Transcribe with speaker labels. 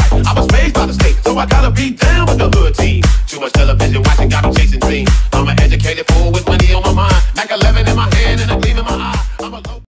Speaker 1: I was raised by the state, so I gotta be down with the hood team. Too much television watching got me chasing.